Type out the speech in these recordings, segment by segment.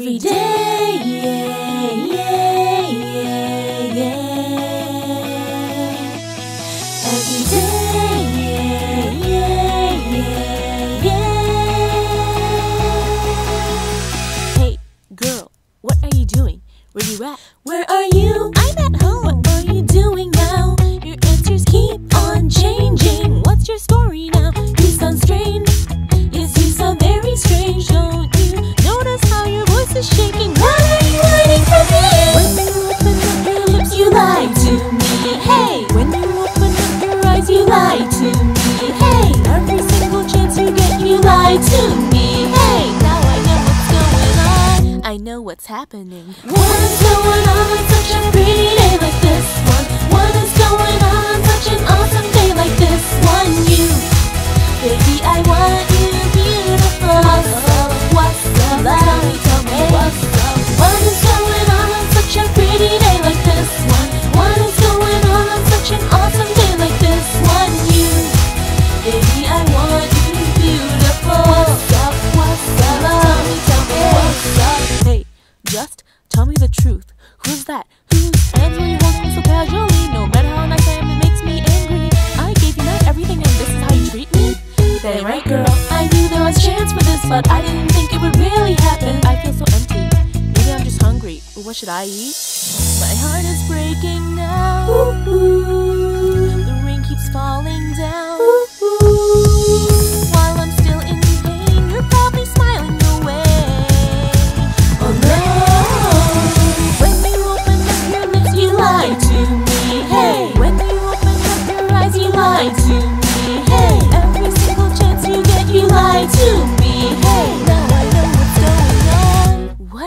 every day. Yeah, yeah, yeah, yeah. Every day. Yeah, yeah, yeah, yeah. Hey, girl, what are you doing? Where you at? Where are you? I'm at home. What are you doing now? Lie to me. Hey, now I know what's going on. I know what's happening. What is going on on such a pretty day like this one? What is going on on such an awesome day like this one? You, baby, I want you beautiful. What's up? What's up? Tell truth. Who's that? Whose hands were you holding so casually? No matter how nice I am, it makes me angry. I gave you not everything, and this is how you treat me? That ain't right, girl. I knew there was chance for this, but I didn't think it would really happen. I feel so empty. Maybe I'm just hungry. What should I eat? My heart is breaking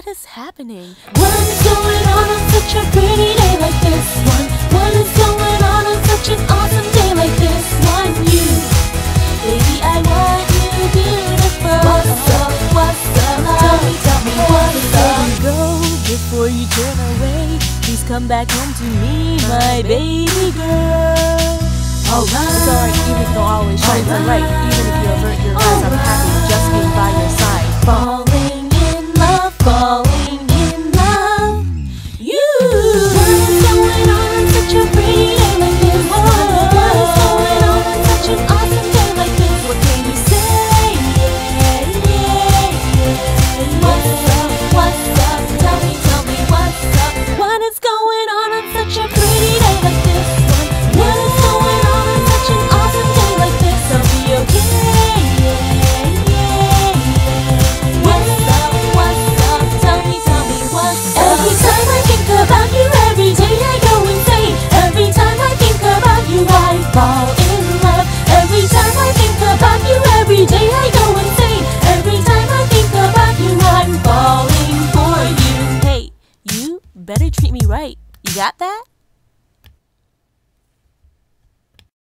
What is happening? what is going on on such a pretty day like this one? What is going on on such an awesome day like this one? You, baby, I want you beautiful. What's up? What's up? Tell me, tell me what's up. You go, before you turn away, please come back home to me, my baby girl. Alright. It's alright, even though I always shines the light. Even if you better treat me right. You got that?